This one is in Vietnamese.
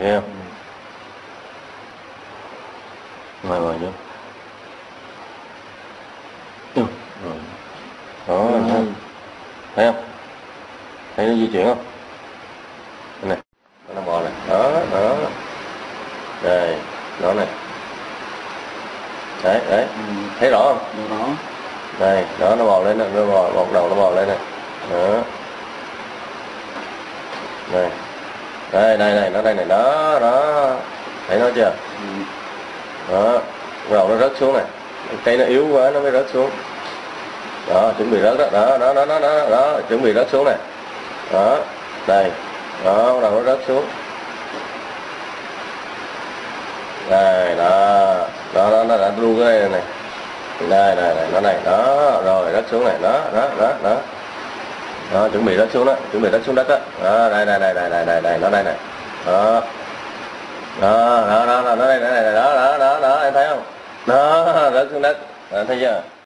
thấy không? Mời mời nhớ ừ, đó ừ. thấy, thấy không? Thấy nó di chuyển không? Này nó bò này. Đó đó. Đây đó này. Đấy đấy. Ừ. thấy rõ không? Được rõ. Đây đó nó bò lên này. nó bò bọc đầu nó bò lên này. Đó. Đây đây đây này nó đây này đó đó. Thấy nó chưa? Ừ. đó đầu nó rớt xuống này. Cây nó yếu quá nó mới rớt xuống. Đó chuẩn bị rớt đó. Đó đó đó đó đó, đó. chuẩn bị rớt xuống này. Đó đây. Đó bắt đầu nó rớt xuống. Đây đó. Đó đó nó đã đu cái đây này. Đây này này nó này. Đó rồi rớt xuống này. Đó đó đó đó đó chuẩn bị đất xuống đó chuẩn bị đất xuống đất đó, đó đây đây đây đây đây đây đây nó đây này đó. Đó đó đó đó nó đây này đó đó đó đó em thấy không? Đó rớt xuống đất. Đó, thấy chưa?